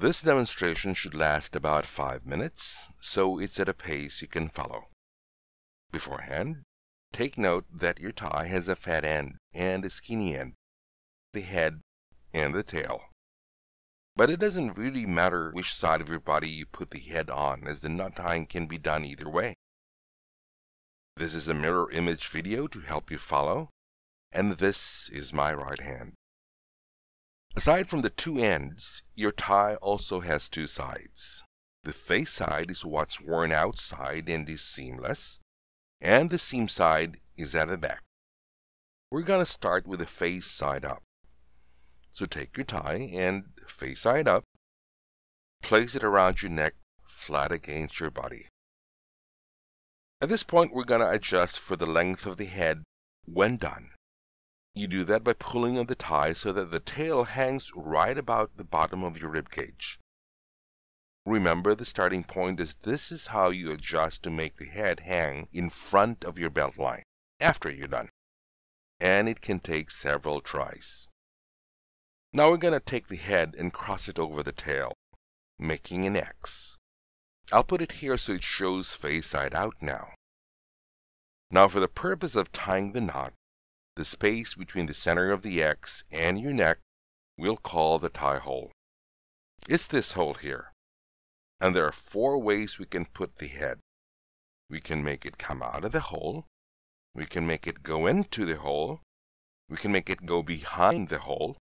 This demonstration should last about 5 minutes, so it's at a pace you can follow. Beforehand, take note that your tie has a fat end and a skinny end, the head and the tail. But it doesn't really matter which side of your body you put the head on, as the knot tying can be done either way. This is a mirror image video to help you follow, and this is my right hand. Aside from the two ends, your tie also has two sides. The face side is what's worn outside and is seamless, and the seam side is at the back. We're going to start with the face side up. So take your tie and face side up, place it around your neck flat against your body. At this point, we're going to adjust for the length of the head when done. You do that by pulling on the tie so that the tail hangs right about the bottom of your rib cage. Remember the starting point is this is how you adjust to make the head hang in front of your belt line after you're done. And it can take several tries. Now we're going to take the head and cross it over the tail, making an X. I'll put it here so it shows face side out now. Now for the purpose of tying the knot, the space between the center of the X and your neck we'll call the tie hole. It's this hole here. And there are four ways we can put the head. We can make it come out of the hole. We can make it go into the hole. We can make it go behind the hole.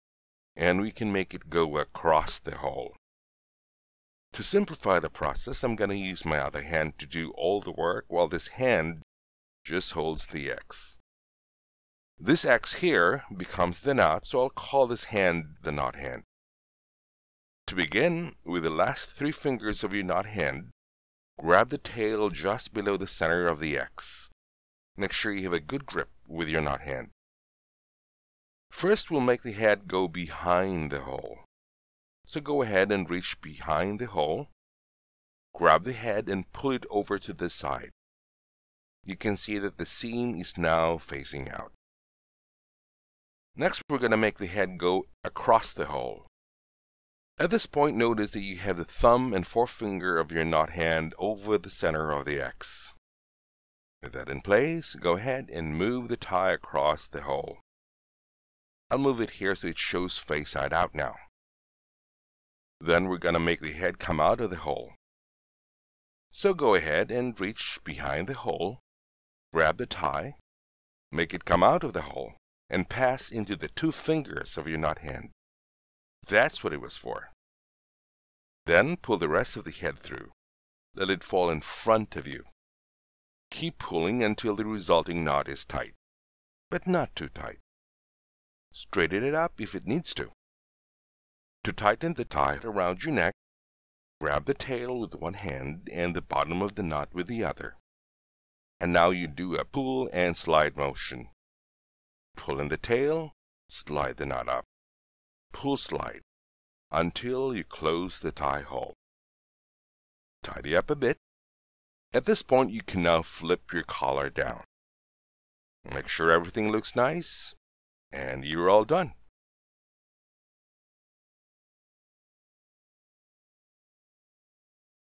And we can make it go across the hole. To simplify the process, I'm going to use my other hand to do all the work while this hand just holds the X. This X here becomes the knot, so I'll call this hand the knot hand. To begin, with the last three fingers of your knot hand, grab the tail just below the center of the X. Make sure you have a good grip with your knot hand. First, we'll make the head go behind the hole. So go ahead and reach behind the hole, grab the head and pull it over to the side. You can see that the seam is now facing out. Next, we're going to make the head go across the hole. At this point, notice that you have the thumb and forefinger of your knot hand over the center of the X. With that in place, go ahead and move the tie across the hole. I'll move it here so it shows face side out now. Then we're going to make the head come out of the hole. So go ahead and reach behind the hole, grab the tie, make it come out of the hole, and pass into the two fingers of your knot hand. That's what it was for. Then pull the rest of the head through. Let it fall in front of you. Keep pulling until the resulting knot is tight, but not too tight. Straighten it up if it needs to. To tighten the tie around your neck, grab the tail with one hand and the bottom of the knot with the other. And now you do a pull and slide motion. Pull in the tail, slide the knot up pull slide until you close the tie hole. Tidy up a bit. At this point, you can now flip your collar down. Make sure everything looks nice, and you're all done.